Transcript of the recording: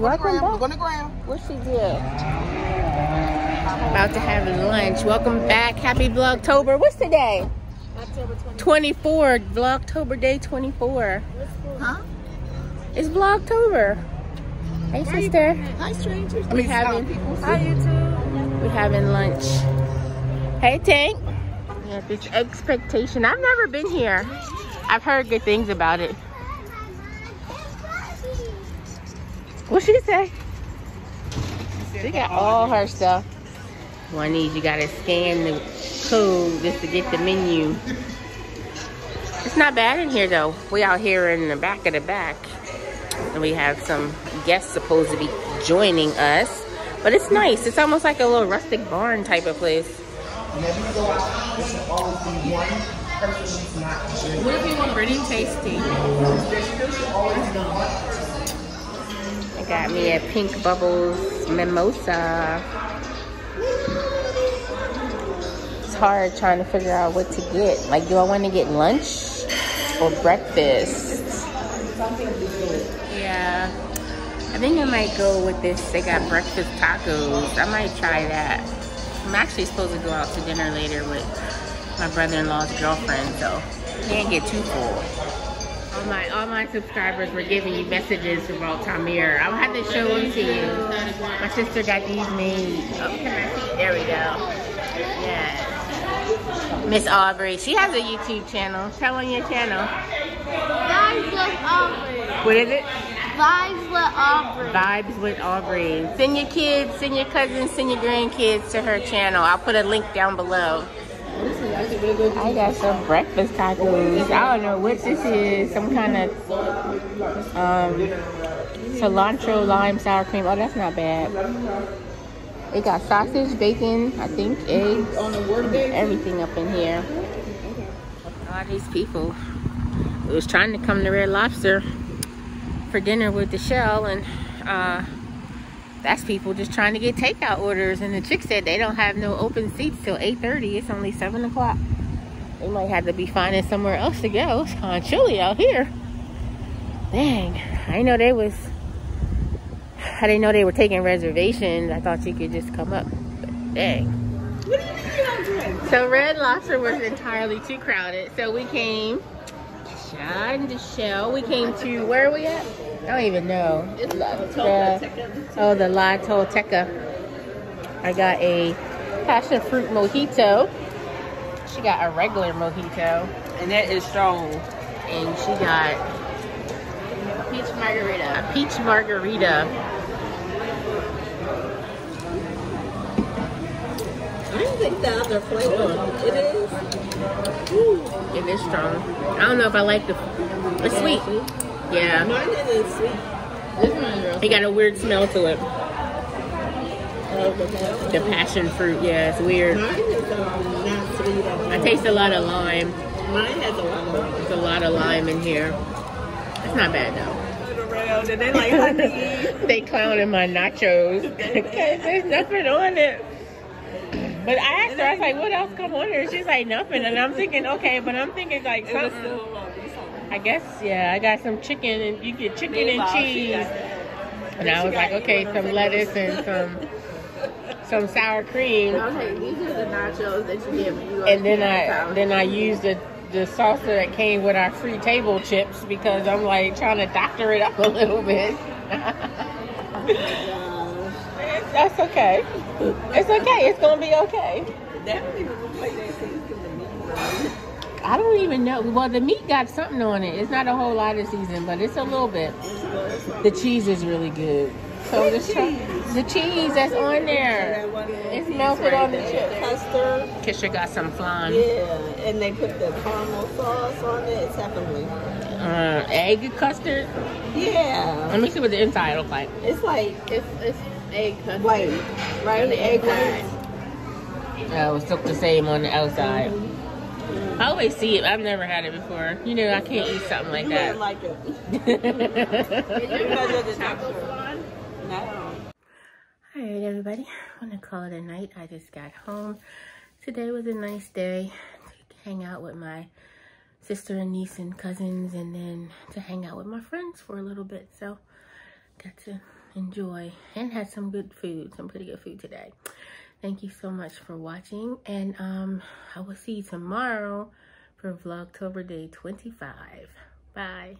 Look on the Welcome ground. back. Look on the ground. What she did? About to have lunch. Welcome back. Happy Vlogtober. What's today? October 20th. 24. Vlogtober day 24. Huh? It's Vlogtober. Hey, sister. Hi, strangers. We having Hi, YouTube. We're having lunch. Hey, Tank. Yeah, this Eggspectation. I've never been here. I've heard good things about it. What she say? She got all her stuff. One needs you gotta scan the code just to get the menu. It's not bad in here though. We out here in the back of the back. And we have some guests supposed to be joining us. But it's nice. It's almost like a little rustic barn type of place. What if you want pretty tasty? I got me a pink bubbles mimosa. It's hard trying to figure out what to get. Like, do I want to get lunch or breakfast? Yeah. I think I might go with this. They got breakfast tacos. I might try that. I'm actually supposed to go out to dinner later with my brother-in-law's girlfriend, so can't get too full. All my all my subscribers were giving you messages about Tamir. I'll have to show them to you. My sister got these made. Oh, can I see? There we go. Yes. Miss Aubrey. She has a YouTube channel. Tell on your channel. Vibes with Aubrey. What is it? Vibes with Aubrey. Vibes with Aubrey. Send your kids, send your cousins, send your grandkids to her channel. I'll put a link down below. I got some breakfast tacos. I don't know what this is. Some kind of um, cilantro, lime, sour cream. Oh, that's not bad. They got sausage, bacon, I think, eggs, everything up in here. A lot of these people was trying to come to Red Lobster for dinner with the shell and uh, that's people just trying to get takeout orders and the chick said they don't have no open seats till 8.30 it's only 7 o'clock. They might have to be finding somewhere else to go. It's kind of chilly out here. Dang. I know they was i didn't know they were taking reservations. I thought you could just come up but dang. What do you think we all drink? so red lobster was entirely too crowded. So we came John the shell. We came to where are we at? I don't even know. it's The- oh, the La Tonalteca. I got a passion fruit mojito. She got a regular mojito, And that is strong. and she got Peach margarita. a peach margarita. I didn't think the other flavor. It is. It is strong. I don't know if I like the. It's sweet. Yeah, Mine is sweet. This one is it got a weird smell to it. Oh, the passion. The passion fruit. Yeah, it's weird. Mine is um, not sweet. I taste a lot of lime. Mine has a lot of lime. There's a lot of lime in here. It's not bad though. and then like honey. they clowning my nachos there's nothing on it. But I asked her, I was like, what else come on here? She's like, nothing. And I'm thinking, okay, but I'm thinking like something. I guess, yeah, I got some chicken and you get chicken and cheese. And I was like, okay, some lettuce and some some sour cream. Okay, these are the nachos that you get when you And then I then I used the the salsa that came with our free table chips because I'm like trying to doctor it up a little bit. That's okay. It's okay. It's gonna be okay. That don't even look like that tastes to the meat. I don't even know. Well, the meat got something on it. It's not a whole lot of season, but it's a little bit. The cheese is really good. So the cheese? the cheese that's on there, That one little it's melted right on the chip. Custard. Kisha got some flan. Yeah, and they put the caramel sauce on it. It's heavenly. Uh, egg custard. Yeah, Let me see what the inside looks like. it's like It's, it's egg custard. white, right? On the egg white. Uh, it was look the same on the outside. I always see it. I've never had it before. You know, I can't eat something like You that. wouldn't like it And you because know of the the taco texture. flan? No. All right, everybody. I'm gonna call it a night. I just got home. Today was a nice day to hang out with my sister and niece and cousins, and then to hang out with my friends for a little bit. So, got to enjoy and had some good food, some pretty good food today. Thank you so much for watching. And um, I will see you tomorrow for Vlogtober Day 25. Bye.